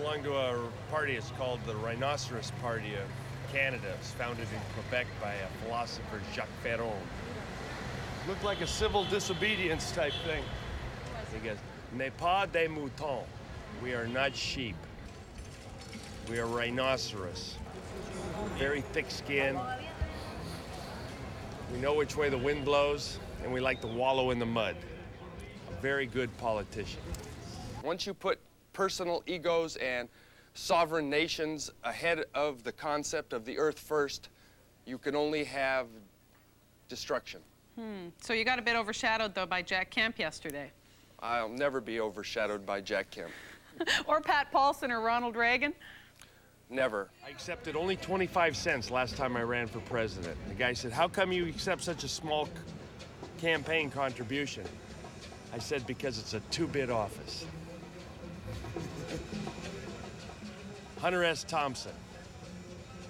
belong to a party. It's called the Rhinoceros Party of Canada. It's founded in Quebec by a philosopher, Jacques Ferron. Looked like a civil disobedience type thing. He goes, N'est pas des moutons. We are not sheep. We are rhinoceros. Very thick skin. We know which way the wind blows, and we like to wallow in the mud. A very good politician. Once you put personal egos and sovereign nations ahead of the concept of the earth first, you can only have destruction. Hmm. So you got a bit overshadowed, though, by Jack Kemp yesterday. I'll never be overshadowed by Jack Kemp. or Pat Paulsen or Ronald Reagan. Never. I accepted only 25 cents last time I ran for president. The guy said, How come you accept such a small c- campaign contribution? I said, Because it's a two bit office. Hunter S. Thompson,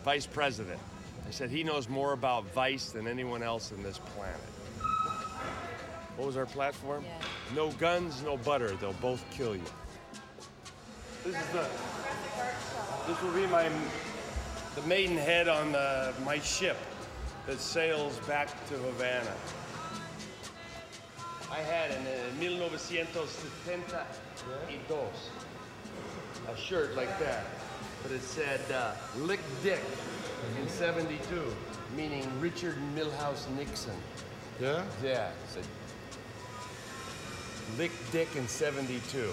vice president. I said, He knows more about vice than anyone else in this planet. What was our platform? No guns, no butter. They'll both kill you. This is the. This will be my the maidenhead on the, my ship that sails back to Havana. I had in uh, 1972 a shirt like that, but it said uh, "Lick Dick" in '72, meaning Richard Milhous Nixon. Yeah? Yeah, it said "Lick Dick" in '72.